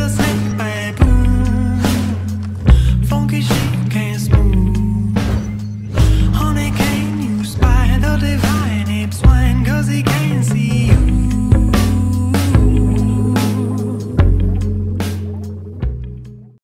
this ain't bad.